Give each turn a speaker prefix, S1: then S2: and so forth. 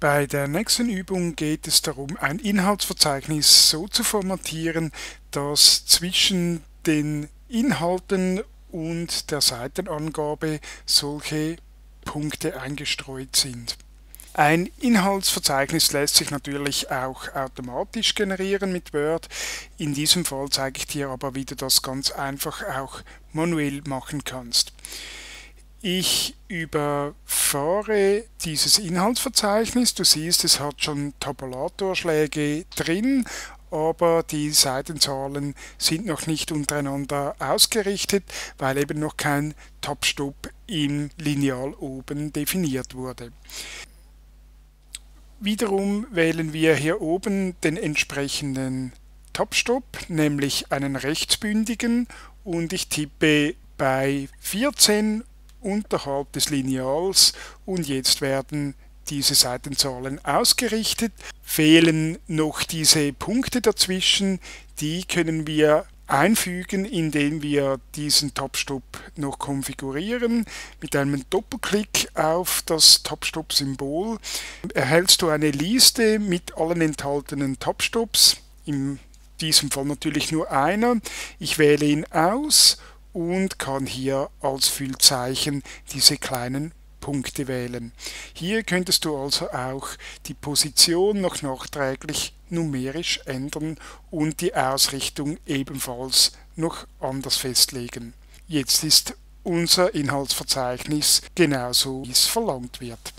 S1: Bei der nächsten Übung geht es darum, ein Inhaltsverzeichnis so zu formatieren, dass zwischen den Inhalten und der Seitenangabe solche Punkte eingestreut sind. Ein Inhaltsverzeichnis lässt sich natürlich auch automatisch generieren mit Word. In diesem Fall zeige ich dir aber, wie du das ganz einfach auch manuell machen kannst. Ich überfahre dieses Inhaltsverzeichnis. Du siehst, es hat schon Tabulatorschläge drin, aber die Seitenzahlen sind noch nicht untereinander ausgerichtet, weil eben noch kein Tab-Stop im Lineal oben definiert wurde. Wiederum wählen wir hier oben den entsprechenden Tab-Stop, nämlich einen rechtsbündigen und ich tippe bei 14 unterhalb des Lineals und jetzt werden diese Seitenzahlen ausgerichtet. Fehlen noch diese Punkte dazwischen, die können wir einfügen, indem wir diesen Top-Stop noch konfigurieren. Mit einem Doppelklick auf das Top-Stop-Symbol erhältst du eine Liste mit allen enthaltenen Top-Stops. In diesem Fall natürlich nur einer. Ich wähle ihn aus und kann hier als Füllzeichen diese kleinen Punkte wählen. Hier könntest du also auch die Position noch nachträglich numerisch ändern und die Ausrichtung ebenfalls noch anders festlegen. Jetzt ist unser Inhaltsverzeichnis genauso, wie es verlangt wird.